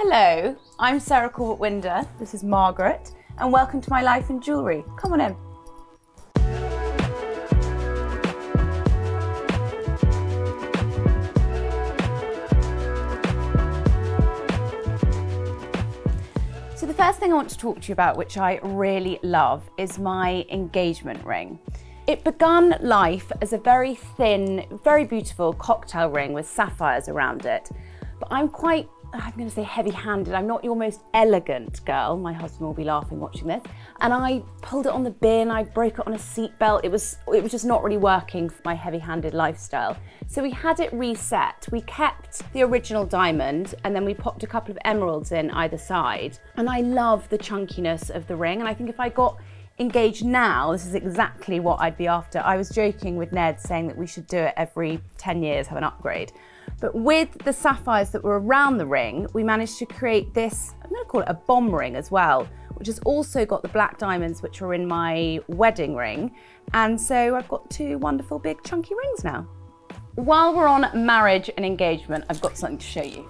Hello, I'm Sarah Corbett Winder. This is Margaret, and welcome to my life in jewellery. Come on in. So the first thing I want to talk to you about, which I really love, is my engagement ring. It began life as a very thin, very beautiful cocktail ring with sapphires around it. But I'm quite I'm going to say heavy handed. I'm not your most elegant girl. My husband will be laughing watching this. And I pulled it on the bin, I broke it on a seatbelt. It was, it was just not really working for my heavy handed lifestyle. So we had it reset. We kept the original diamond and then we popped a couple of emeralds in either side. And I love the chunkiness of the ring. And I think if I got engaged now, this is exactly what I'd be after. I was joking with Ned saying that we should do it every 10 years, have an upgrade. But with the sapphires that were around the ring, we managed to create this, I'm gonna call it a bomb ring as well, which has also got the black diamonds which are in my wedding ring. And so I've got two wonderful big chunky rings now. While we're on marriage and engagement, I've got something to show you.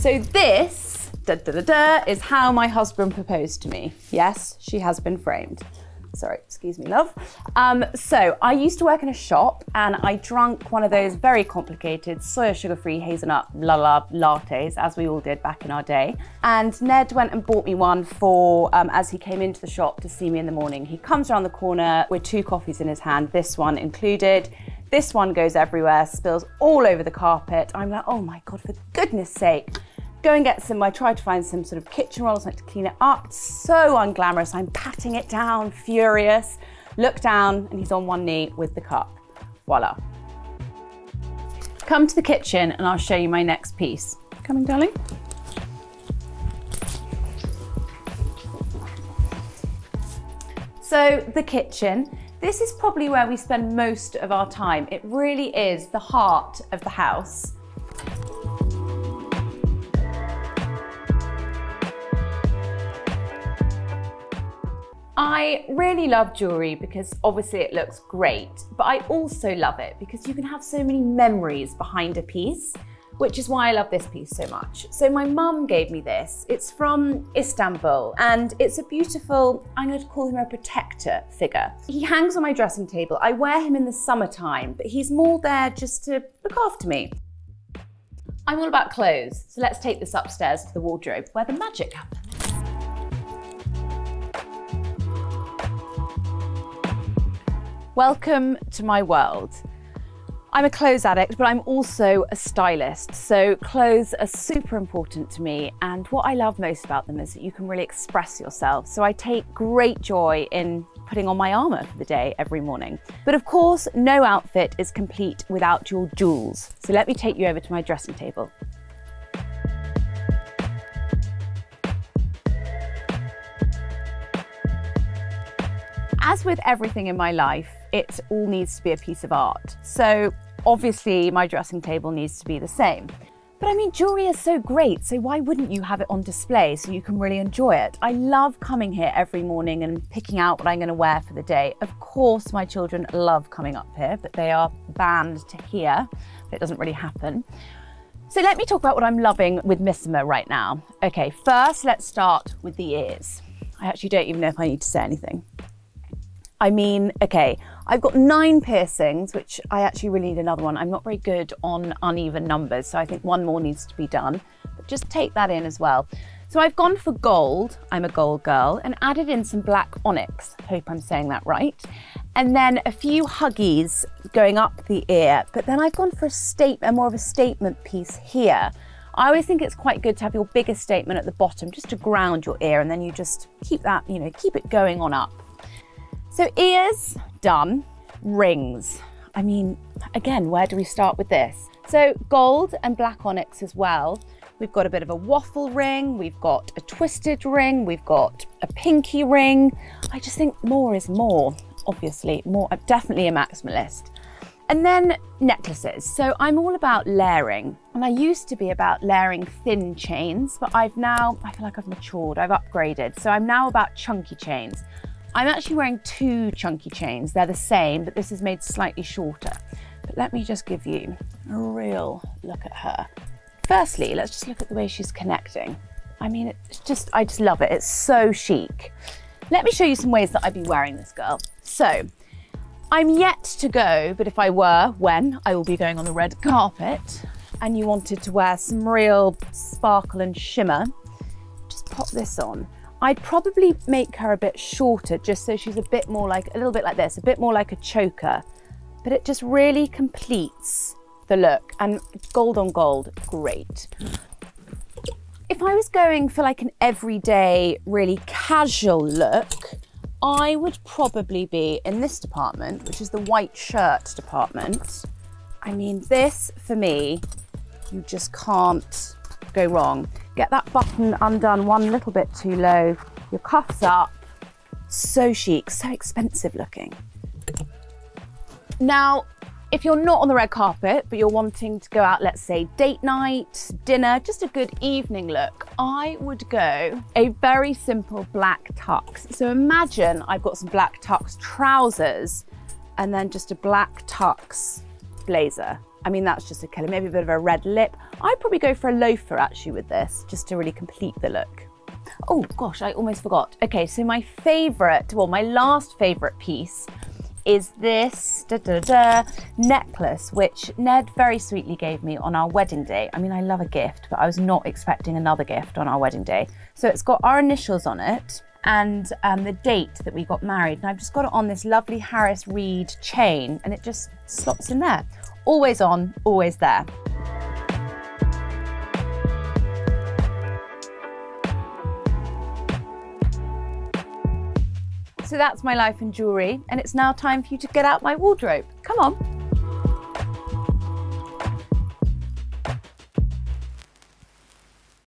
So this, da, da, da, da, is how my husband proposed to me. Yes, she has been framed. Sorry, excuse me, love. Um, so I used to work in a shop and I drank one of those very complicated soya sugar-free hazelnut la la lattes, as we all did back in our day. And Ned went and bought me one for um, as he came into the shop to see me in the morning. He comes around the corner with two coffees in his hand, this one included. This one goes everywhere, spills all over the carpet. I'm like, oh my God, for goodness sake go and get some, I tried to find some sort of kitchen rolls like to clean it up. So unglamorous. I'm patting it down, furious. Look down and he's on one knee with the cup. Voila. Come to the kitchen and I'll show you my next piece. Coming, darling? So the kitchen, this is probably where we spend most of our time. It really is the heart of the house. I really love jewellery because obviously it looks great, but I also love it because you can have so many memories behind a piece, which is why I love this piece so much. So my mum gave me this. It's from Istanbul and it's a beautiful, I'm going to call him a protector figure. He hangs on my dressing table. I wear him in the summertime, but he's more there just to look after me. I'm all about clothes, so let's take this upstairs to the wardrobe where the magic happens. Welcome to my world. I'm a clothes addict, but I'm also a stylist. So clothes are super important to me. And what I love most about them is that you can really express yourself. So I take great joy in putting on my armor for the day every morning. But of course, no outfit is complete without your jewels. So let me take you over to my dressing table. As with everything in my life, it all needs to be a piece of art. So obviously my dressing table needs to be the same. But I mean, jewelry is so great, so why wouldn't you have it on display so you can really enjoy it? I love coming here every morning and picking out what I'm going to wear for the day. Of course, my children love coming up here, but they are banned to here. It doesn't really happen. So let me talk about what I'm loving with Missoma right now. Okay, first let's start with the ears. I actually don't even know if I need to say anything. I mean, okay, I've got nine piercings, which I actually really need another one. I'm not very good on uneven numbers, so I think one more needs to be done. But just take that in as well. So I've gone for gold, I'm a gold girl, and added in some black onyx. Hope I'm saying that right. And then a few huggies going up the ear, but then I've gone for a statement, more of a statement piece here. I always think it's quite good to have your biggest statement at the bottom just to ground your ear and then you just keep that, you know, keep it going on up. So ears, done. Rings. I mean, again, where do we start with this? So gold and black onyx as well. We've got a bit of a waffle ring, we've got a twisted ring, we've got a pinky ring. I just think more is more, obviously. More, I'm definitely a maximalist. And then necklaces. So I'm all about layering. And I used to be about layering thin chains, but I've now, I feel like I've matured, I've upgraded. So I'm now about chunky chains. I'm actually wearing two chunky chains. They're the same, but this is made slightly shorter. But let me just give you a real look at her. Firstly, let's just look at the way she's connecting. I mean, it's just, I just love it. It's so chic. Let me show you some ways that I'd be wearing this girl. So, I'm yet to go, but if I were, when, I will be going on the red carpet, and you wanted to wear some real sparkle and shimmer, just pop this on. I'd probably make her a bit shorter just so she's a bit more like, a little bit like this, a bit more like a choker, but it just really completes the look and gold on gold, great. If I was going for like an everyday, really casual look, I would probably be in this department, which is the white shirt department. I mean, this for me, you just can't go wrong. Get that button undone one little bit too low, your cuffs up. So chic, so expensive looking. Now, if you're not on the red carpet, but you're wanting to go out, let's say date night, dinner, just a good evening look, I would go a very simple black tux. So imagine I've got some black tux trousers and then just a black tux blazer. I mean, that's just a killer. Maybe a bit of a red lip. I'd probably go for a loafer actually with this, just to really complete the look. Oh gosh, I almost forgot. Okay, so my favorite, well, my last favorite piece is this da, da, da, necklace, which Ned very sweetly gave me on our wedding day. I mean, I love a gift, but I was not expecting another gift on our wedding day. So it's got our initials on it and um, the date that we got married. And I've just got it on this lovely Harris Reed chain and it just slots in there. Always on, always there. So that's my life in jewellery, and it's now time for you to get out my wardrobe. Come on.